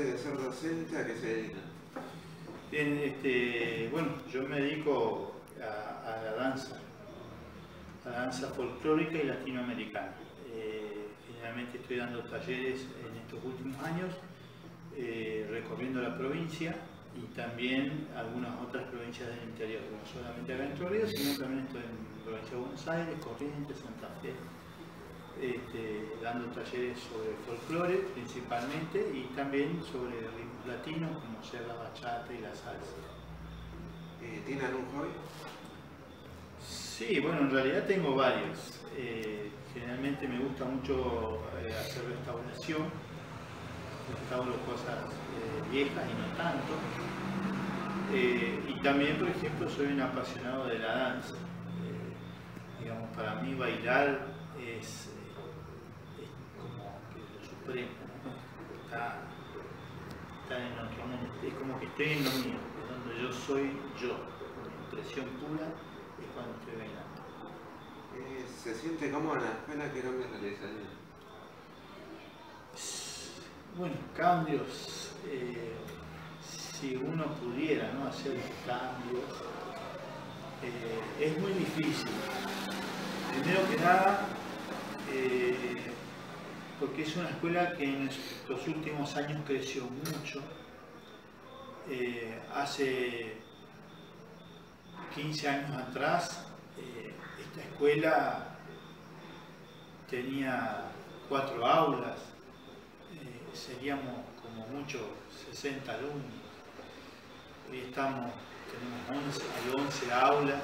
de ser docente, ¿a qué se dedica? Bien, este, bueno, yo me dedico a, la danza, a la danza folclórica y latinoamericana. Eh, generalmente estoy dando talleres en estos últimos años, eh, recorriendo la provincia y también algunas otras provincias del interior, no solamente acá en Entre sino también estoy en la provincia de Buenos Aires, Corrientes, Santa Fe, este, dando talleres sobre folclore principalmente y también sobre ritmos latinos como ser la bachata y la salsa. Eh, ¿Tiene algún hobby? Sí, bueno, en realidad tengo varios. Eh, generalmente me gusta mucho eh, hacer restauración, restauro cosas viejas y no tanto. y también, por ejemplo, soy un apasionado de la danza. digamos, para mí bailar es Está, en otro mundo. Es como que estoy en lo mío, es donde yo soy yo. Mi impresión pura es cuando estoy bailando. Eh, ¿Se siente en la escuela? ¿Qué cambios realizaría? Bueno, cambios. Eh, si uno pudiera ¿no? hacer cambios, eh, es muy difícil. Primero que nada, porque es una escuela que en estos últimos años creció mucho. Eh, hace 15 años atrás, eh, esta escuela tenía cuatro aulas, eh, seríamos como mucho 60 alumnos. Hoy estamos, tenemos 11, hay 11 aulas.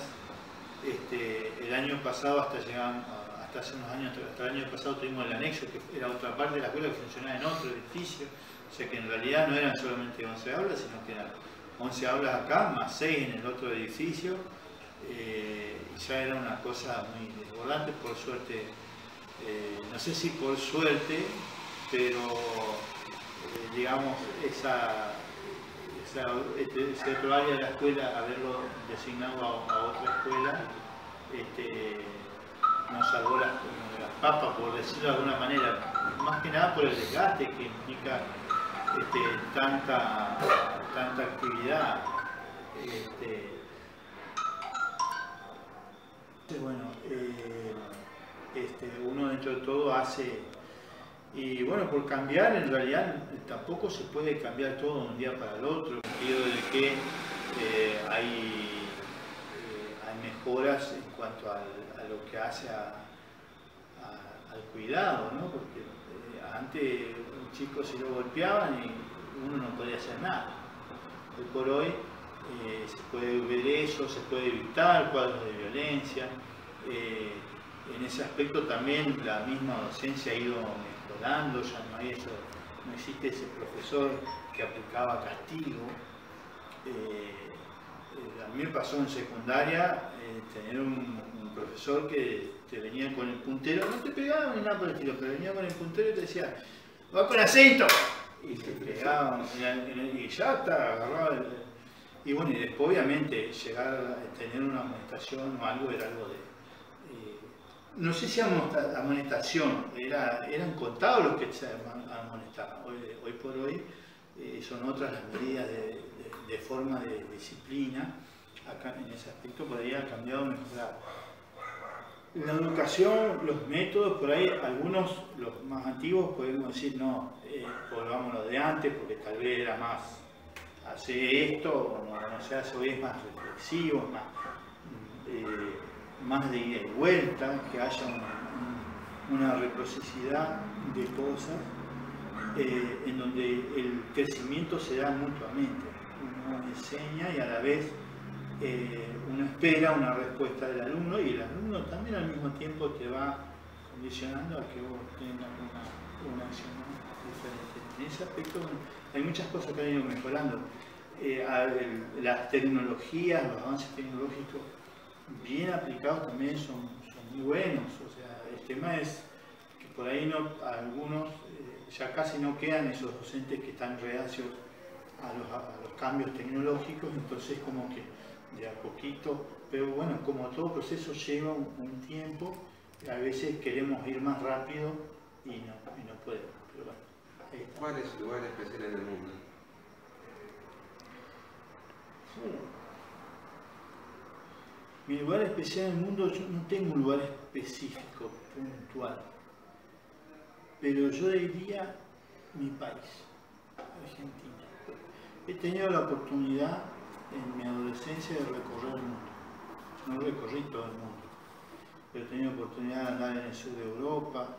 Este, el año pasado hasta llegamos hasta hace unos años, hasta el año pasado tuvimos el anexo, que era otra parte de la escuela que funcionaba en otro edificio, o sea que en realidad no eran solamente 11 aulas, sino que eran 11 aulas acá, más 6 en el otro edificio, eh, ya era una cosa muy desbordante, por suerte, eh, no sé si por suerte, pero eh, digamos, esa, esa, este, ese otro área de la escuela, haberlo designado a, otra escuela, este, nos salvó las, papas, por decirlo de alguna manera, más que nada por el desgaste que implica este, tanta, tanta actividad. Este, bueno, eh, este, uno dentro de todo hace, y bueno, por cambiar en realidad tampoco se puede cambiar todo de un día para el otro, en el sentido de que eh, hay mejoras en cuanto al, lo que hace al cuidado, ¿no? porque eh, antes un chico se lo golpeaban y uno no podía hacer nada. Hoy por hoy eh, se puede ver eso, se puede evitar cuadros de violencia. Eh, en ese aspecto también la misma docencia ha ido mejorando, ya no hay eso, no existe ese profesor que aplicaba castigo. Mí me pasó en secundaria tener un, profesor que te venía con el puntero, no te pegaba ni nada por el estilo, pero venía con el puntero y te decía, va con acento. Y te pegaba, y ya está, agarraba el... Y bueno, y después obviamente llegar a tener una amonestación o algo era algo de... Eh, no sé si amonestación, era, eran contados los que se amonestaban. Hoy, por hoy eh, son otras las medidas de, forma de disciplina. Acá en ese aspecto por ahí ha cambiado, mejorado. La educación, los métodos, por ahí algunos, los más antiguos, podemos decir, no, eh, volvámonos de antes, porque tal vez era más, hace esto, o no, se hace hoy es más reflexivo, más, eh, más de ida y vuelta, que haya una, reciprocidad de cosas, eh, en donde el crecimiento se da mutuamente. Uno enseña y a la vez eh, uno espera una respuesta del alumno y el alumno también al mismo tiempo te va condicionando a que vos tengas una, acción diferente. En ese aspecto hay muchas cosas que han ido mejorando. Eh, las tecnologías, los avances tecnológicos bien aplicados también son, muy buenos. O sea, el tema es que por ahí no, algunos eh, ya casi no quedan esos docentes que están reacios a los cambios tecnológicos, entonces como que de a poquito, pero bueno, como todo proceso lleva un, tiempo, a veces queremos ir más rápido y no, y no podemos. Pero bueno. Ahí está. ¿Cuál es su lugar especial en el mundo? Mi lugar especial en el mundo, yo no tengo un lugar específico, puntual. Pero yo diría mi país, Argentina. He tenido la oportunidad en mi adolescencia de recorrer el mundo. No recorrí todo el mundo, pero he tenido oportunidad de andar en el sur de Europa.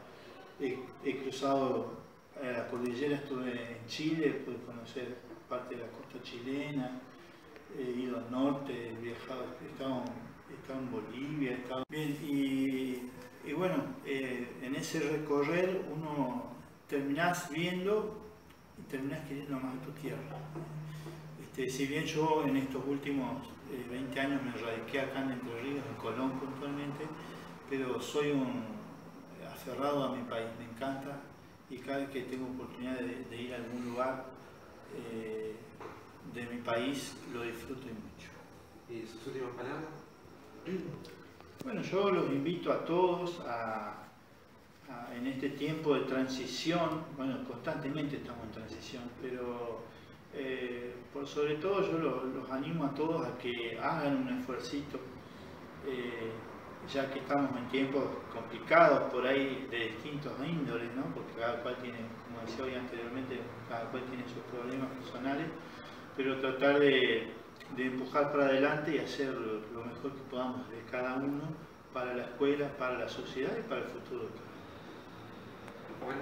He, cruzado eh, la cordillera, estuve en Chile, pude conocer parte de la costa chilena, he ido al norte, he viajado, he estado, he estado en Bolivia, he estado... Bien, y, bueno, eh, en ese recorrer uno terminás viendo y terminás queriendo más a tu tierra. Este, si bien yo en estos últimos eh, 20 años me radiqué acá en Entre Ríos, en Colón puntualmente, pero soy un aferrado a mi país, me encanta y cada vez que tengo oportunidad de, de ir a algún lugar eh, de mi país lo disfruto y mucho. ¿Y sus últimas palabras? Bueno, yo los invito a todos a, a- en este tiempo de transición, bueno, constantemente estamos en transición, pero eh, por sobre todo yo lo- los animo a todos a que hagan un esfuercito, eh, ya que estamos en tiempos complicados por ahí de distintos índoles, ¿no? porque cada cual tiene, como decía hoy anteriormente, cada cual tiene sus problemas personales, pero tratar de, de empujar para adelante y hacer lo mejor que podamos de cada uno para la escuela, para la sociedad y para el futuro. Bueno.